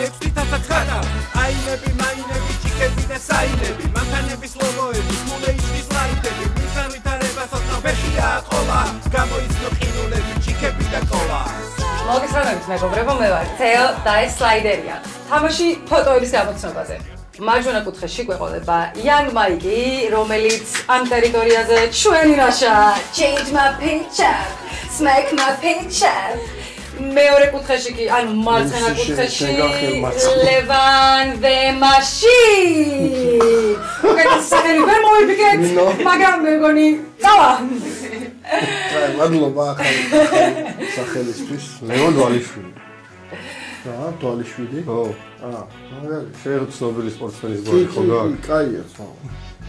ექვს თითაცაცხადა აინები მაინები ჩიკები და საინები. მანქანების ლოგოები სმულე იშვის ლაიტები მიხარ ვითარება სოციალ ფეშია ყოლა გამოიცნო ყინულები ჩიკები და კოლა. მოგესალმებით მეგობრებო მე ვარ თეო და ეს სლაიდერია. თამაში ფოტოების გამოცნობაზე. მარჯვენა კუთხეში გვეყოლება young mike რომელიც ამ ტერიტორიაზე ჩვენი რაშა. Change my picture smack my picture მეორე კუთხეში კი ანუ მარცხენა კუთხეში ლევან the machine უკეთ სახელი ვერ მოიბიგეთ მაგრამ მეგონი წავა. აი მადლობა ახალი სახელისთვის. ლევან დვალიშვილი. აა დვალიშვილი? ხო აა მაგარი შეიძლება ცნობილი სპორტსმენის გვარი ხო გაქვს კაია ხო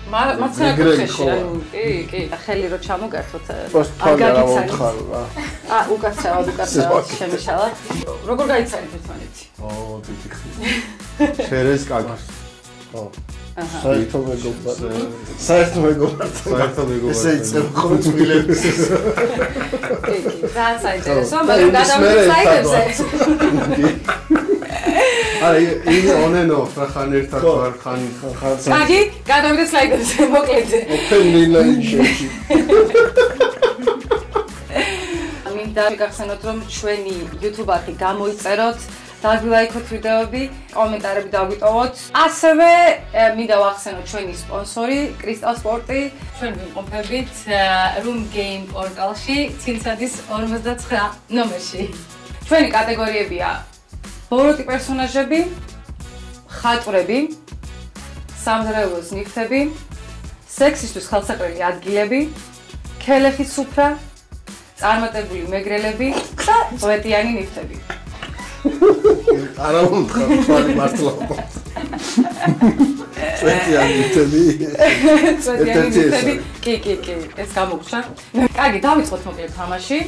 მარცხენა კუთხეში ანუ კი კი და ხელი რო ჩამოგართოთ რა მოხარ რა. აა უკაცრავად უკაცრავად შემიშალა. როგორ გაიცანით ერთმანეთი? ო დიდი ხრი შერეს კაკას ხო საერთო მეგობრად საერთო მეგობრად საერთო მეგობრად ესე იწევ ხოლმე წვილებს კი კი ძალიან საინტერესო მაგრამ საიტებზე არა ის ონენო ხან ერთად ვარ ხან ხან კარგი გადავიდეთ საიტებზე მოკლედ ოფენლინა ინჟინერი მინდა გახსენოთ რომ ჩვენი YouTube არხი გამოიწეროთ დაგვილაიქოთ ვიდეოები, კომენტარები დაგვიტოვოთ. ასევე მინდა ვახსენოთ ჩვენი სპონსორი Crystal Sport-ი. ჩვენ ვიმყოფებით Room Game პორტალში, ცინცადის 59 ნომერში. ჩვენი კატეგორიებია ბოროტი პერსონაჟები, ხატვრები, სამზარეულოს ნივთები, სექსისტვის ხელსაყრელი ადგილები, ქელეხი სუფრა, წარმატებული მეგრელები და წვეტიანი ნივთები. არა მომხარ თვალი მართლა. წვეტიანი ნივთები წვეტიანი ნივთები კი კი კი ეს გამოგჩა კარგი დავიწყოთ მოკლედ თამაში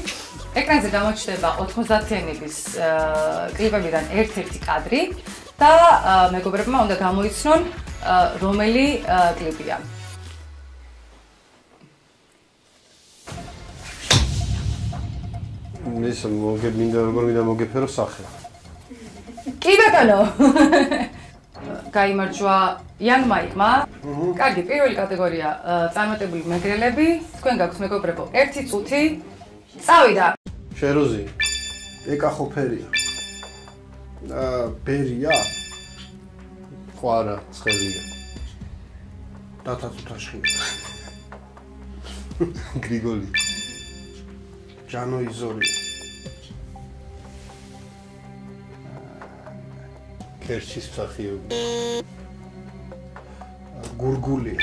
ეკრანზე გამოჩნდება 90-იანების კლიპებიდან ერთ-ერთი კადრი და მეგობრებმა უნდა გამოიცნონ რომელი კლიპია. ის მოგე მინდა როგორ მინდა მოგეფერო სახე. კი ბატონო. გაიმარჯვა Young Mike-მა. კარგი, პირველი კატეგორია წარმატებული მეგრელები. თქვენ გაქვთ მეგობრებო, ერთი წუთი. წავიდა. შეროზი. ეკა ხო ფერია. აა ბერია. ყვარა, ცხელია. დათათუთაში. გრიგოლი. ჯანო იზორი. კერჩის მსახიობი. გურგული.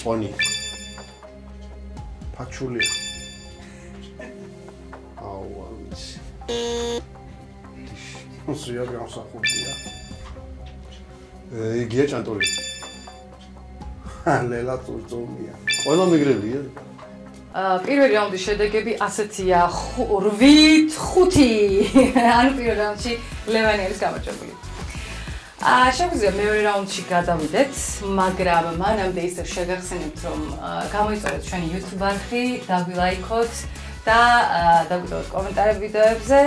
ჭონი. ფაჩული. მოსია გამსახურდია. იგია ჭანტური. ლელა წურწუმია. ყველა მიგრელია. პირველი რაუნდის შედეგები ასეთია 8-5. ანუ პირველ რაუნდში ლევანი არის გამარჯვებული. აა შეგვიძლია მეორე რაუნდში გადავიდეთ, მაგრამ მანამდე ისევ შეგახსენებთ, რომ გამოიწერეთ ჩვენი YouTube არხი, დაგვილაიქოთ და დაგვიტოვოთ კომენტარები ვიდეოებზე.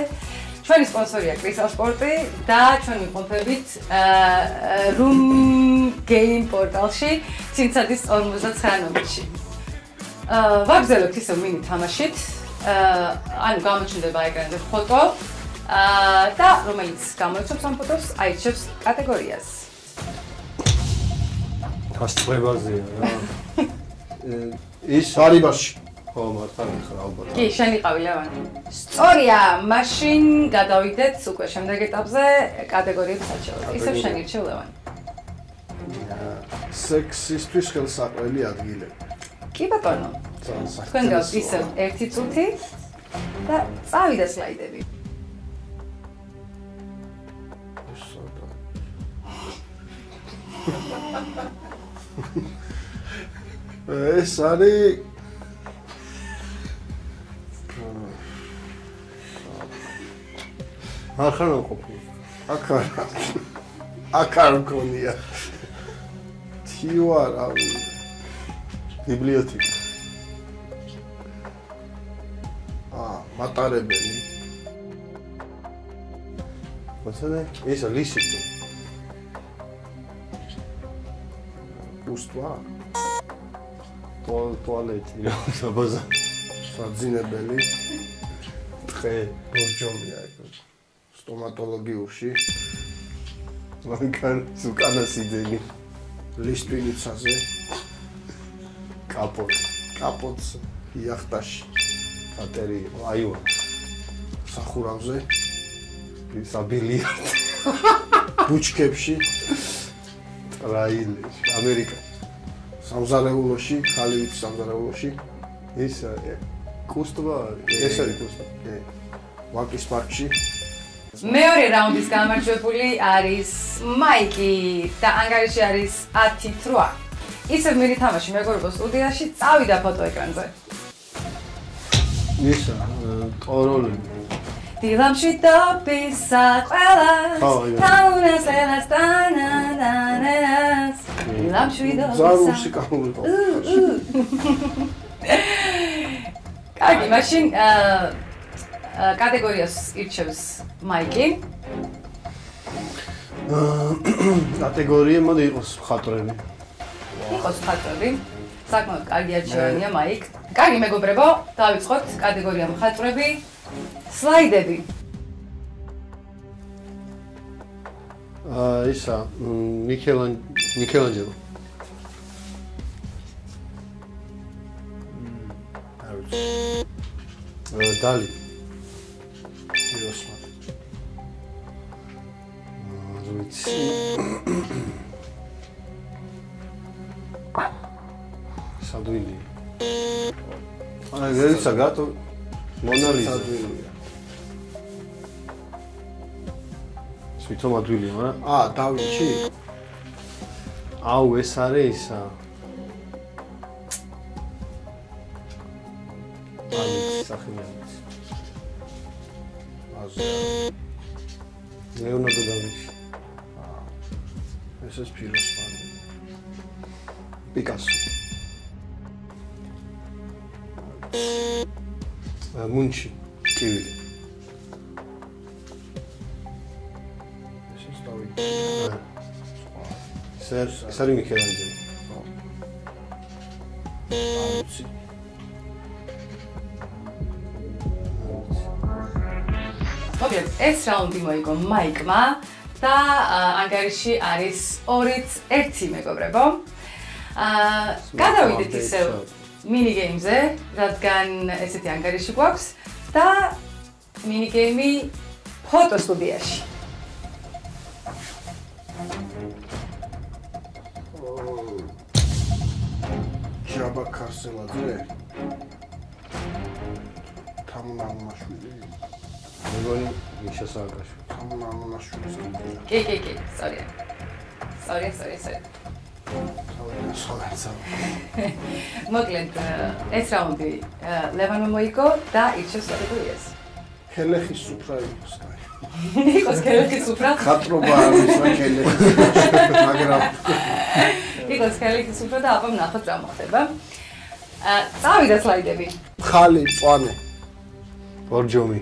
ჩვენი სპონსორია Crystal Sport-ი და ჩვენ ვიმყოფებით Room Game პორტალში, ცინცადის 59 ნომერში. აა ვაგზავნოთ ისევ მინი თამაშით. აა ანუ გამოჩნდება ეკრანზე ფოტო. აა და რომელიც გამოიცნობს ამ ფოტოს, აიჩევს კატეგორიას. გასწრებაზეა რა. ის არიბაში. ხო, მართლა ხარ ალბათ. კი, შენ იყავი ლევანი. სწორია, მაშინ გადავიდეთ უკვე შემდეგ ეტაპზე კატეგორიების არჩევაზე. ისევ შენ ირჩევ ლევანი. სექსისტვის ხელსაყრელი ადგილები. კი ბატონო. თქვენ გაქვთ ისევ ერთი წუთი და წავიდა სლაიდები. ეს არის არ ხარ ყოფილი. აქ არ აქ არ მქონია. თიო არ არის. ბიბლიოთეკა. აა, მატარებელი. მოცადე? ისა ლისი თუ. უსტვა ტუალ ტუალეტი რა საბაზა. საძინებელი ტყე. ბორჯომია ეგ სტომატოლოგიურში მანქან სუკანასიდენი. ლისტვინიცაზე კაპოტ. კაპოტს იახტაში ბატერი აიო. სახურავზე საბილიარდი. ბუჩქებში ტრაილი. ამერიკა. სამზარეულოში ხალივის სამზარეულოში ისა კუსტვა ეს არის კუსტვა. კი ვაკის პარკში მეორე რაუნდის გამარჯვებული არის მაიკი და ანგარიში არის 10-8. ისევ მირი თამაში მეგობრებო სტუდიაში წავიდა ფოტოეკრანზე. ისა ტოროლი. დილამში დოპისა ყველას თაუნას ელას დანანანას დილამში ზარ დოპისა მუსიკალური ყო კარგი მაშინ აა, კატეგორიას ირჩევს მაიკი კატეგორია მოდი იყოს ხატრები. იყოს მხატვრები. საკმაოდ კარგი არჩევანია მაიკ კარგი მეგობრებო დავიწყოთ კატეგორია მხატვრები. სლაიდები აა ისა მიქელან მიქელანჯელო. არ ვიცი აა, დალი. ვიცი. სადვილი. აა, გერისა გატო მონალიზა. სადვილია სვითომ ადვილია, მაგრამ ა დავინჩი აუ ეს არის ისა. ალექს სახინიანის. აზე ლეონარდო დავინჩი. ეს ეს პიროსმა პიკასო. აა, მუნჩი, კივილი. ეს ეს დავინჩი აა. სერ, სარი მიქელანჯელო. დავინჩი მოგეთ და ანგარიში არის 2-1 მეგობრებო. აა გადავიდეთ ისევ მინი გეიმზე რადგან ესეთი ანგარიში გვაქვს და მინი გეიმი ფოტო სტუდიაში ჟაბა ქარსელაძე. თამუნამაშვილი მეგონი მიშა სააკაშვილი. თამუნამაშვილის კი კი კი. სწორია სწორია სწორია სწორია თავი სხვაცა მოკლედ ეს რაუნდი აა, ლევანმა მოიგო და ირჩევს კატეგორიას ჰელეხის სუფრა იყოს იყოს ქელიქის უფრა ხატრობა არის რა ჰელეხის მაგრამ იყოს ქელიქის უფრა და აბა ნახოთ რა მოხდება. აა წავიდა სლაიდები. ხალი პლანე. ბორჯომი.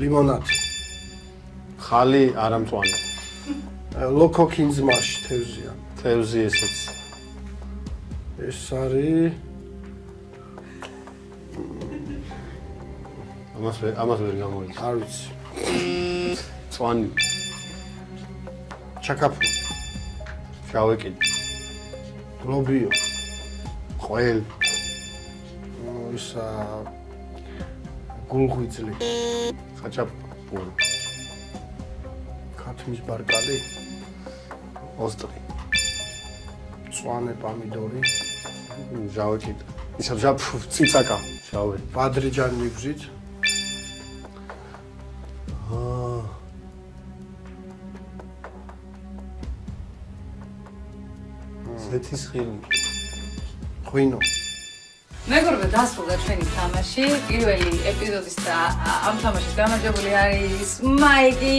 ლიმონადი ხალი არამწვანე. ლოკოკინს მარში თევზია. თევზი ესეც. ეს არის ამას ვერ ამას ვერ გამოიწვია. არ ვიცი. წვანი, ჩაკაფუ შავეკიდი, ლობიო. ყველ, ისა გულღვიძლი. ხაჭაპური, ქათმის ბარკალი ოსტრი, წვანე პამიდორი შავეკიდი. ისა ჟაფ ციცაკა, შავე. ბადრიჯანი მიგზით აა ზეთის ხილი. ღვინო მეგობრებო დასრულდა ჩვენი თამაში. პირველი ეპიზოდის და ამ თამაშის გამარჯვებული არის მაიკი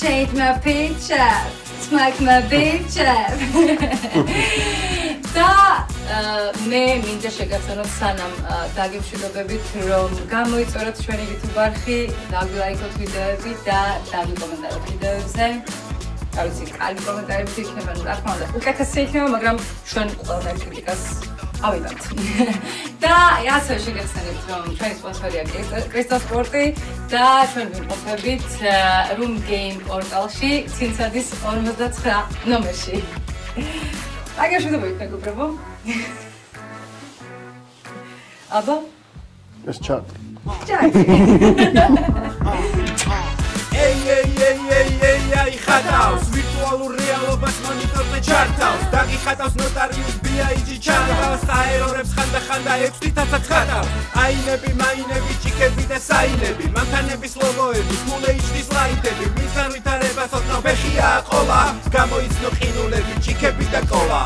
change my picture. Smack my picture. და მე მინდა შეგახსენოთ სანამ დაგემშვიდობებით რომ გამოიწოროთ ჩვენი YouTube არხი, დაგლაიქოთ ვიდეოები და დაგიკომენტაროთ ვიდეოებზე. არ ვიცი, კარგი კომენტარები ნუ რა თქმა უნდა, უკეთესი იქნება, მაგრამ ჩვენ ყველა კრიტიკას ავიდათ. და ასე შეგახსენებთ რომ ჩვენი სპონსორია კრისტალ სპორტი და ჩვენ ვიმყოფებით room game პორტალში, ცინცადის 59 ნომერში. აგეშუდებით მეგობრებო. აბა ეს ჩატ. ჩაი. ეი ეი ეი ეი ეი აი ხატავს ვირტუალურ რეალობას მონიტორზე ჩართავს დაგიხატავს ნოტარიუს ბიაიჯი ჩართავს აერორებს ხანდახან და 6000-ად ხატავს აინები მაინები ჩიკები და საინები მანქანების ლოგოები full HD სლაიდები მისგან ვითარება სოთნო ფეხია ყოლა გამოიცნო ყინულები ჩიკები და კოლა